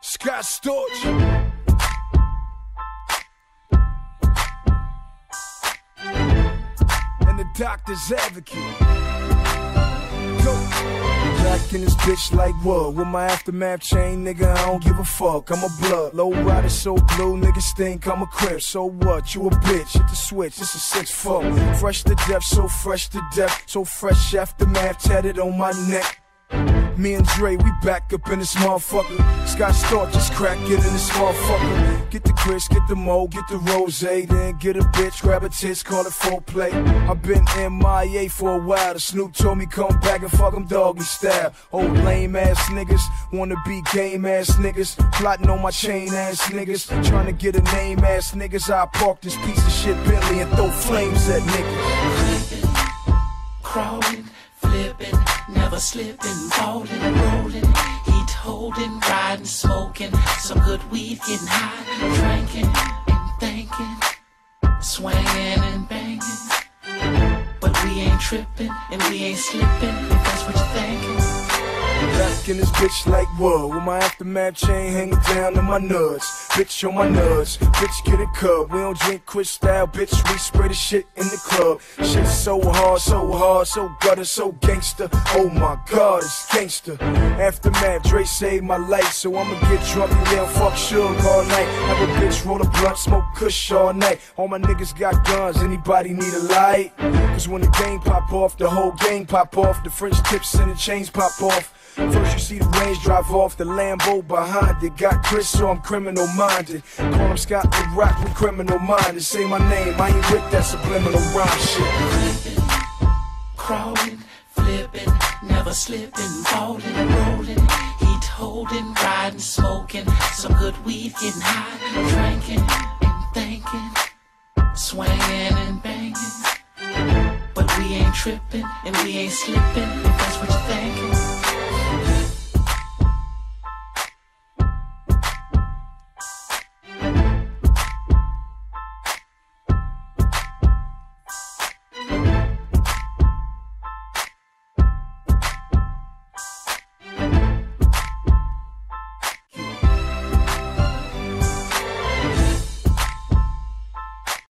Scott Storch. And the doctor's advocate. Go. Jack in this bitch like what? With my aftermath chain, nigga, I don't give a fuck. I'm a blood. Low rider, so blue, nigga stink. I'm a Crip. So what? You a bitch. Hit the switch. this a six four. Fresh to death, so fresh to death. So fresh aftermath tatted on my neck. Me and Dre, we back up in this motherfucker. Scott Storch just crack it in this motherfucker. Get the Chris, get the Mo, get the Rose, then get a bitch, grab a tits, call it full play. I've been MIA for a while. The Snoop told me come back and fuck 'em doggy style. Old lame ass niggas, wanna be game ass niggas. Plotting on my chain ass niggas. Trying to get a name ass niggas. I park this piece of shit Bentley and throw flames at niggas. crawling, flipping, never slipping, falling, rolling, smoking, some good weed, getting high, drinking and thinking, swinging and banging. But we ain't tripping and we ain't slipping, if that's what you're thinking. Back in this bitch like what? With my aftermath chain hanging down to my nuts. Bitch on my nuts. Bitch get a cup. We don't drink Cristal, bitch. We spray the shit in the club. Shit so hard, so hard, so gutter, so gangster. Oh my god, it's gangster. Aftermath, Dre saved my life. So I'ma get drunk and yell fuck Suge all night. Have a bitch roll a blunt, smoke kush all night. All my niggas got guns. Anybody need a light? Cause when the game pop off, the whole gang pop off. The French tips and the chains pop off. First you see the range drive off, the Lambo behind it. Got KRS, so I'm criminal minded. Call him Scott La Rock with criminal minded. Say my name, I ain't with that subliminal rhyme shit. crawling, flipping, never slipping, falling, rolling, heat holding, riding, smoking, some good weed, getting high, drinking and thinking, swinging and banging. But we ain't tripping and we ain't slipping, if that's what you're thinking.